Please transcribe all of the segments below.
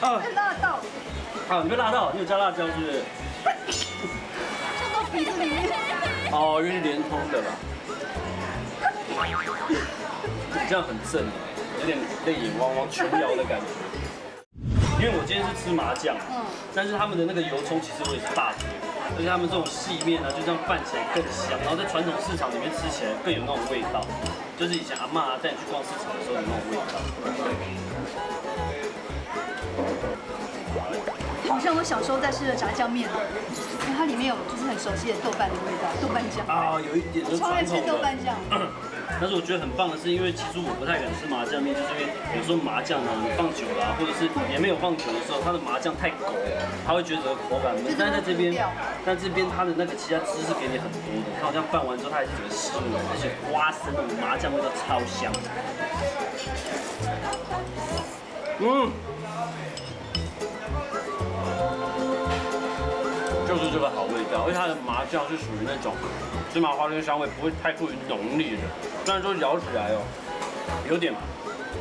啊被辣到，啊！你被辣到，你有加辣椒是不是？呛到鼻子里面。哦，因为是连通的吧？你这样很正，有点泪眼汪汪、琼瑶的感觉。因为我今天是吃麻酱，嗯但是他们的那个油葱其实我也是大腿，而且他们这种细面呢，就这样拌起来更香，然后在传统市场里面吃起来更有那种味道，就是以前阿妈带你去逛市场的时候有那种味道。像我小时候在吃的炸酱面，它里面有就是很熟悉的豆瓣的味道，豆瓣酱。啊，有一点就是超爱吃豆瓣酱。但是我觉得很棒的是，因为其实我不太敢吃麻酱面，就是因为有时候麻酱呢，你放久了、啊，或者是也没有放久的时候，它的麻酱太狗了，他会觉得口感闷。但是在这边，但这边它的那个其他汁是给你很多的，它好像拌完之后它还是整个湿润，而且花生那种麻酱味道超香。嗯，就是这个好味道，而且它的麻酱是属于那种芝麻花生香味不会太过于浓烈的，虽然说咬起来哦，有点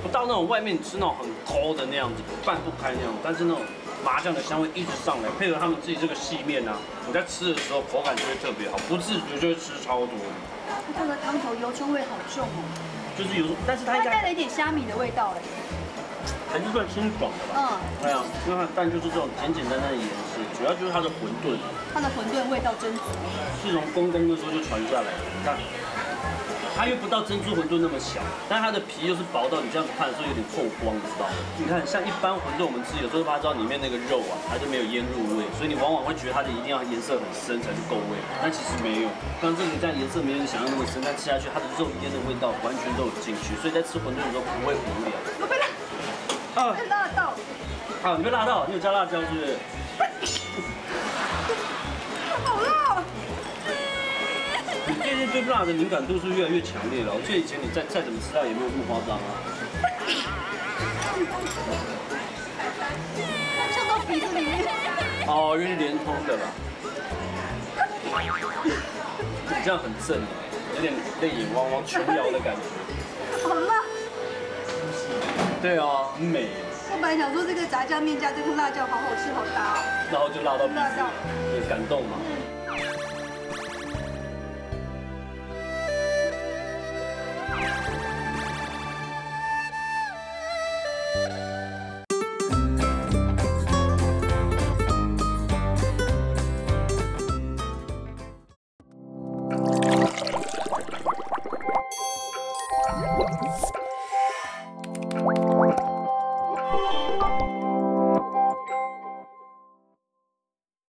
不到那种外面吃那种很抠的那样子，拌不开那样，但是那种麻酱的香味一直上来，配合他们自己这个细面啊，你在吃的时候口感就会特别好，不自觉就会吃超多的，它的汤头油葱味好重哦，就是有但是它带了一点虾米的味道哎。还是算清爽的吧。嗯，对啊，因为它蛋就是这种简简单单的颜色，主要就是它的馄饨它的馄饨味道真足。是从公公的时候就传下来的。你看，它又不到珍珠馄饨那么小，但它的皮又是薄到你这样子看的时候有点透光，你知道吗？你看，像一般馄饨我们吃，有时候怕知道里面那个肉啊，它就没有腌入味，所以你往往会觉得它的一定要颜色很深才是够味，但其实没有。刚刚这个这样颜色没有你想象那么深，但吃下去它的肉腌的味道完全都有进去，所以在吃馄饨的时候不会无聊。啊被辣到，啊！你被辣到，你有加辣椒是不是？好辣！你最近对辣的敏感度是越来越强烈了。我记得以前你再再怎么吃辣也没有这么夸张啊。它呛到鼻子里面。哦，因为是连通的吧？你这样很正，有点泪眼汪汪、琼瑶的感觉。好辣！对啊，很美。我本来想说这个炸酱面加这个辣椒好好吃，好搭哦。然后就辣到鼻子辣到，有感动吗？